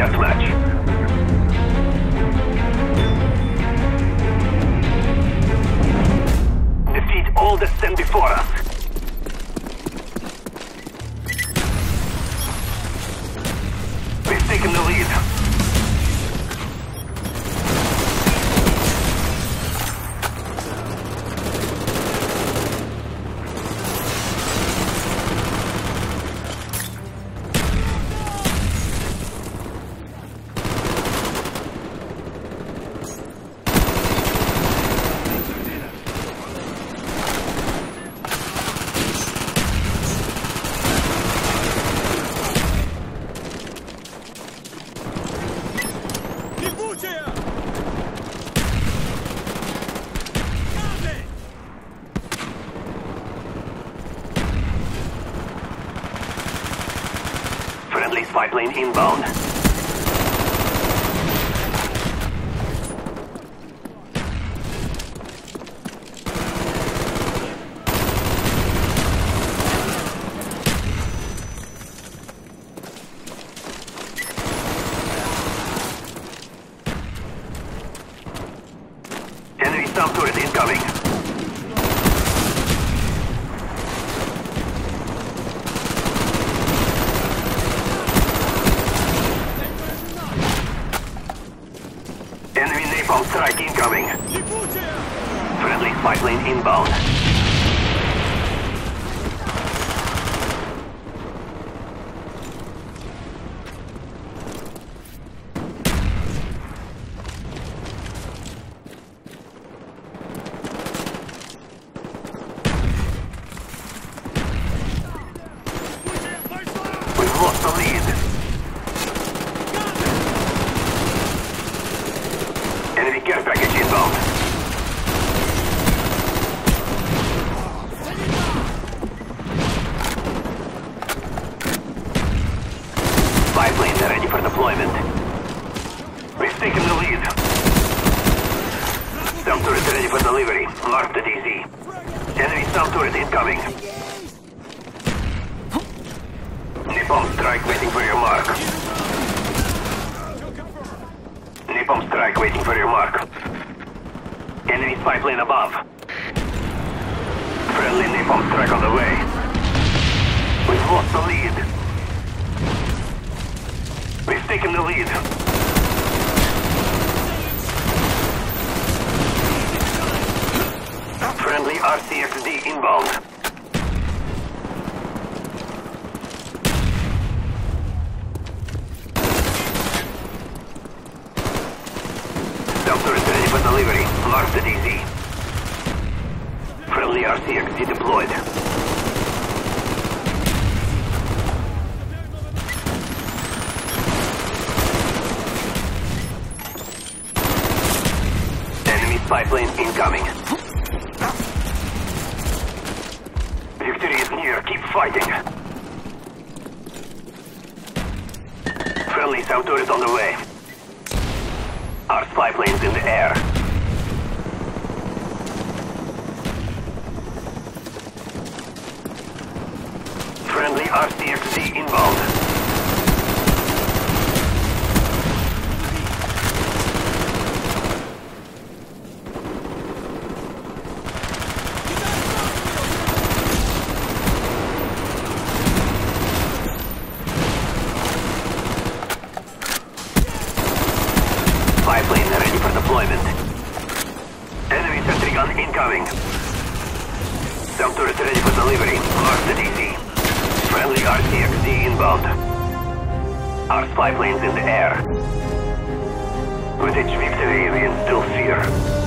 deathmatch. Defeat all that stand before us. Friendly spy plane inbound. Enemy SAM turret incoming. Enemy napalm Strike incoming. Friendly spy inbound. Enemy care package inbound. Spy plane ready for deployment. We've taken the lead. SAM turret ready for delivery. Mark the DZ. Enemy SAM turret incoming. Napalm strike waiting for your mark. Napalm strike waiting for your mark. Enemy spy plane above. Friendly napalm strike on the way. We've lost the lead. We've taken the lead. Friendly RCXD inbound. SAM turret ready delivery. The DZ. Friendly RCXD deployed. Enemy spy plane incoming. Victory is near. Keep fighting. Friendly SAM turret on the way. Our spy plane's in the air. Friendly RCXD inbound. Spy plane ready for deployment. Enemy sentry gun incoming. SAM turret ready for delivery. Mark the DZ. Friendly RCXD inbound. Our spy plane's in the air. With each victory, we instill fear.